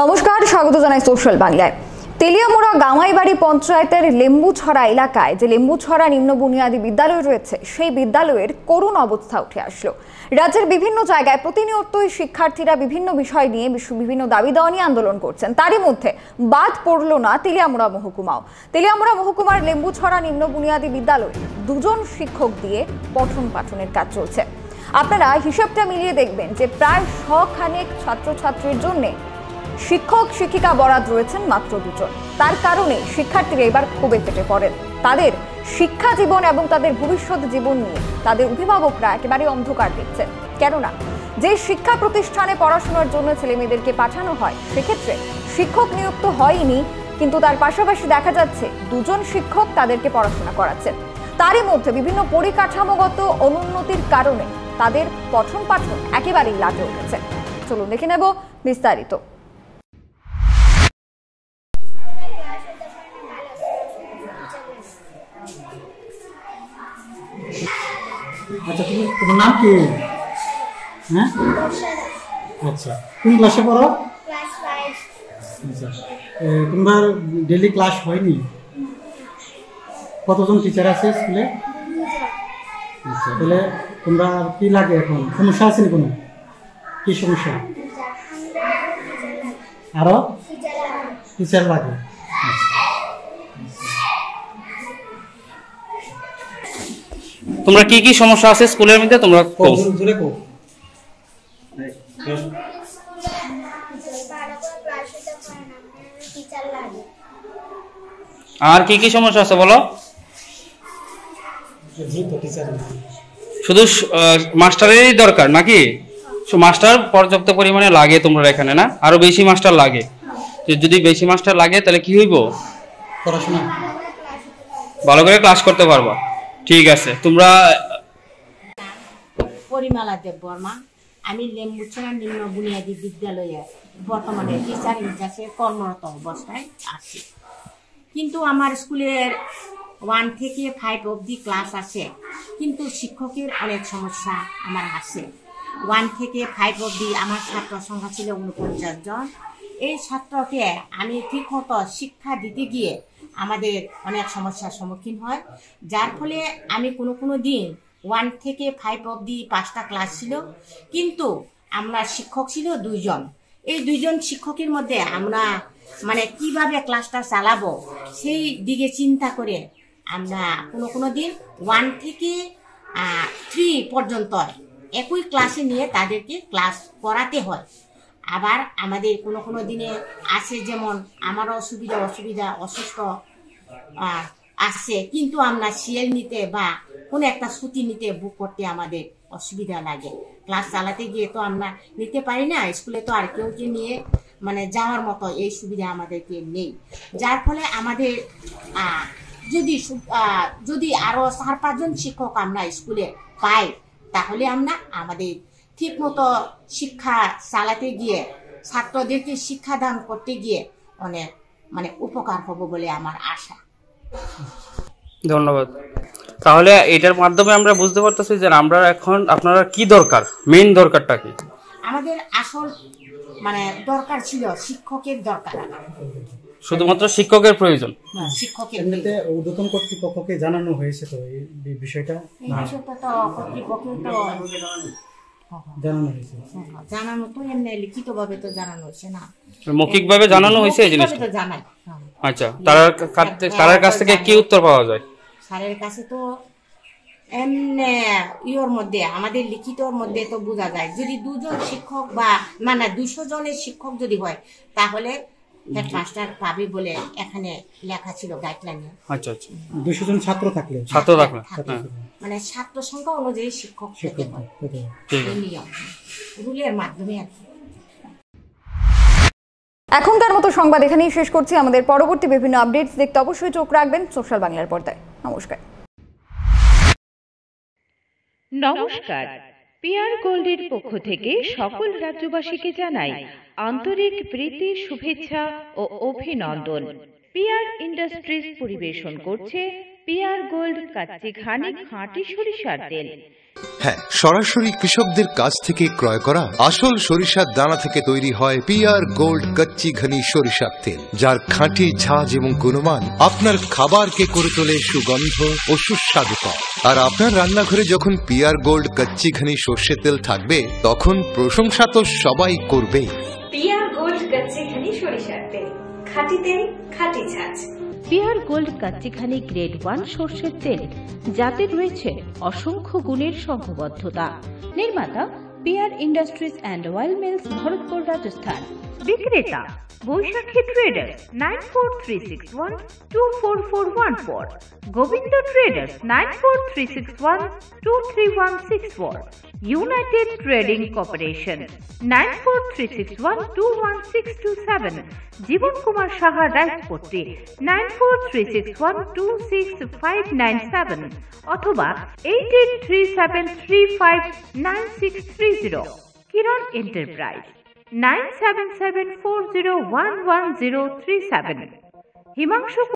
নমস্কার, স্বাগত জানাই সোশ্যাল বাংলায়। তেলিয়ামুড়া গামাইবাড়ি পঞ্চায়েতের লেম্বুছড়া এলাকায় যে লেম্বুছড়া নিম্ন বুনিয়াদী বিদ্যালয় রয়েছে, সেই বিদ্যালয়ের করুণ অবস্থা উঠে আসলো। রাজ্যের বিভিন্ন জায়গায় প্রতিনিয়তই শিক্ষার্থীরা বিভিন্ন বিষয় নিয়ে বিভিন্ন দাবি দেওয়া নিয়ে আন্দোলন করছেন। তারই মধ্যে বাদ পড়ল না তেলিয়ামুড়া মহকুমাও। তেলিয়ামুড়া মহকুমার লেম্বুছড়া নিম্ন বুনিয়াদী বিদ্যালয়ে দুজন শিক্ষক দিয়ে পঠন পাঠনের কাজ চলছে। আপনারা হিসাবটা মিলিয়ে দেখবেন যে প্রায় শখানেক ছাত্রছাত্রীর জন্যে শিক্ষক, শিক্ষিকা বরাদ রয়েছেন মাত্র দুজন। তার কারণে শিক্ষার্থীরা এবার ক্ষোভে ফেটে পড়েন। তাদের শিক্ষা জীবন এবং তাদের ভবিষ্যৎ জীবন নিয়ে তাদের অভিভাবকরা একেবারে অন্ধকার দেখছেন। কেননা, যে শিক্ষা প্রতিষ্ঠানে পড়াশোনার জন্য ছেলে মেয়েদেরকে পাঠানো হয়, সেক্ষেত্রে শিক্ষক নিযুক্ত হয়নি, কিন্তু তার পাশাপাশি দেখা যাচ্ছে দুজন শিক্ষক তাদেরকে পড়াশোনা করাচ্ছেন। তারই মধ্যে বিভিন্ন পরিকাঠামোগত অনুন্নতির কারণে তাদের পঠন পাঠন একেবারেই লাটে উঠেছে। চলুন দেখে নেব বিস্তারিত। আচ্ছা তুমি তোমার নাম কি? হ্যাঁ? আচ্ছা কোন ক্লাসে পড়ো? আচ্ছা তোমার ডেলি ক্লাস হয়নি? কতজন টিচার আছে স্কুলে? আচ্ছা তাহলে তোমরা কি লাগে এখন? সমস্যা আছে কোনো? কি সমস্যা? আরও? টিচার লাগে। তোমরা কি কি সমস্যা আছে স্কুলের মধ্যে? তোমরা আর কি কি সমস্যা আছে বলো? শুধু মাস্টারেরই দরকার নাকি? মাস্টার পর্যাপ্ত পরিমাণে লাগে তোমরা এখানে না? আরও বেশি মাস্টার লাগে। যদি বেশি মাস্টার লাগে তাহলে কি হইব? পড়াশোনা। ভালো করে ক্লাস করতে পারবা। ঠিক আছে, তোমরা পরিমালা দেব বর্মা। আমি লেম্বুছড়া নিম্ন বুনিয়াদী বিদ্যালয়ে বর্তমানে টিচার ইনচার্জে কর্মরত অবস্থায় আছি। কিন্তু আমার স্কুলের ওয়ান থেকে ফাইভ অবধি ক্লাস আছে, কিন্তু শিক্ষকের অনেক সমস্যা আমার আছে। ওয়ান থেকে ফাইভ অবধি আমার ছাত্র সংখ্যা ছিল উনপঞ্চাশ জন। এই ছাত্রকে আমি ঠিকমতো শিক্ষা দিতে গিয়ে আমাদের অনেক সমস্যার সম্মুখীন হয়। যার ফলে আমি কোনো কোনো দিন ওয়ান থেকে ফাইভ অবধি পাঁচটা ক্লাস ছিল। কিন্তু আমরা শিক্ষক ছিল দুইজন। এই দুইজন শিক্ষকের মধ্যে আমরা মানে কীভাবে ক্লাসটা চালাবো সেই দিকে চিন্তা করে আমরা কোনো কোনো দিন ওয়ান থেকে থ্রি পর্যন্ত একই ক্লাসে নিয়ে তাদেরকে ক্লাস করাতে হয়। আবার আমাদের কোনো কোনো দিনে আছে যেমন আমারও অসুবিধা অসুবিধা, অসুস্থ আসছে কিন্তু আমরা সিএল নিতে বা কোনো একটা ছুটি নিতে বুক করতে আমাদের অসুবিধা লাগে। ক্লাস চালাতে গিয়ে তো আমরা নিতে পারি না, স্কুলে তো আর কেউ কে নিয়ে মানে যাওয়ার মতো এই সুবিধা আমাদেরকে নেই। যার ফলে আমাদের যদি যদি আরও চার পাঁচজন শিক্ষক আমরা স্কুলে পাই, তাহলে আমরা আমাদের ঠিক মতো শিক্ষা চালাতে গিয়ে ছাত্রদেরকে শিক্ষাদান করতে গিয়ে অনেক মানে উপকার হবে বলে আমার আশা। ধন্যবাদ। তাহলে এটার মাধ্যমে আমরা বুঝতে পারতেছি যে আমরা এখন আপনারা কি দরকার? মেইন দরকারটা কি? আমাদের আসল মানে দরকার ছিল শিক্ষকের দরকার শুধুমাত্র শিক্ষকের প্রয়োজন? শিক্ষকের এমনিতে ঊর্ধ্বতন কর্তৃপক্ষকে জানানো হয়েছে তো এই বিষয়টা? বিষয়টা তো কর্তৃপক্ষ তো জানানো হয়েছে। জানানো তো এমনি লিখিত ভাবে তো জানানো হচ্ছে না। মৌখিকভাবে জানানো হয়েছে এই জিনিসটা? জানাই। হ্যাঁ। আচ্ছা তার কাছ- কাছ থেকে কি উত্তর পাওয়া যায়? স্যারের কাছে তো এমনি ইয়োর মধ্যে আমাদের লিখিতর মধ্যে তো বোঝা যায়। যদি দুজন শিক্ষক বা মানে দুশো জনের শিক্ষক যদি হয় তাহলে হেডমাস্টার পাবে বলে এখানে লেখা ছিল গাইডলাইনে আচ্ছা আচ্ছা। দুশো জন ছাত্র থাকলে। ছাত্র থাকলে হ্যাঁ। মানে ছাত্র সংখ্যা অনুযায়ী শিক্ষক হয়। এই নিয়ম রুলের মাধ্যমে আর কি। এখনকার মতো সংবাদ এখানেই শেষ করছি। আমাদের পরবর্তী বিভিন্ন আপডেটস দেখতে অবশ্যই চোখ রাখবেন সোশ্যাল বাংলার পর্দায়। নমস্কার। নমস্কার। পিয়ার গোল্ডের পক্ষ থেকে সকল রাজ্যবাসীকে জানাই আন্তরিক প্রীতি শুভেচ্ছা ও অভিনন্দন। পিয়ার ইন্ডাস্ট্রিজ পরিবেশন করছে পিয়ার গোল্ড কাচ্চি ঘানি খাঁটি সরিষার তেল। হ্যাঁ সরাসরি কৃষকদের কাছ থেকে ক্রয় করা আসল সরিষার দানা থেকে তৈরি হয় পিআর গোল্ড কচ্চি ঘনি সরিষার তেল যার খাঁটি ঝাঁজ এবং গুণমান আপনার খাবারকে করে তোলে সুগন্ধ ও সুস্বাদুকর আর আপনার রান্নাঘরে যখন পিয়ার গোল্ড কচ্চি ঘনি সর্ষে তেল থাকবে তখন প্রশংসা তো সবাই করবেই। পিয়ার গোল্ড কাচ্চিখানি সরিষার তেল খাঁটি তেল খাঁটি ছাঁচ পিয়ার গোল্ড কাচ্চিখানি গ্রেড ওয়ান সর্ষের তেল, যাতে রয়েছে অসংখ্য গুণের সংঘবদ্ধতা নির্মাতা pure industries and oil mills Bharatpur, Rajasthan. বিক্রেতা Baishakhi traders nine four three six one two four four one four Gobinda traders nine four three six one two three one six four United trading corporation nine four three six one two one six two seven Jiban Kumar Saha Raypatti nine four three six one two six five nine seven অথবা eight eight three seven three five nine six three zero Kiran enterprise nine seven seven four zero one one zero three seven Himanshu